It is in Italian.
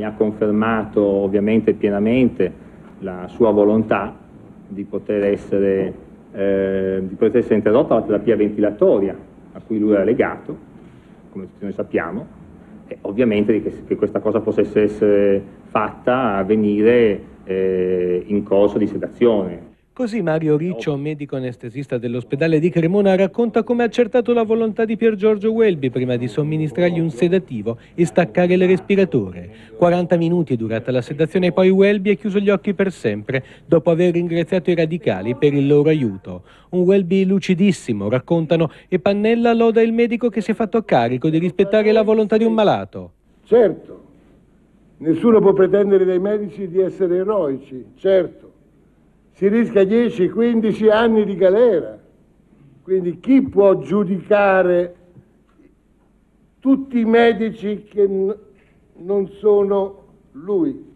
mi ha confermato ovviamente pienamente la sua volontà di poter essere, eh, di poter essere interrotta la terapia ventilatoria a cui lui era legato, come tutti noi sappiamo, e ovviamente che, che questa cosa possa essere fatta avvenire eh, in corso di sedazione, Così Mario Riccio, medico anestesista dell'ospedale di Cremona, racconta come ha accertato la volontà di Pier Giorgio Welby prima di somministrargli un sedativo e staccare il respiratore. 40 minuti è durata la sedazione e poi Welby ha chiuso gli occhi per sempre, dopo aver ringraziato i radicali per il loro aiuto. Un Welby lucidissimo, raccontano, e Pannella loda il medico che si è fatto carico di rispettare la volontà di un malato. Certo, nessuno può pretendere dai medici di essere eroici, certo si rischia 10-15 anni di galera. Quindi chi può giudicare tutti i medici che non sono lui?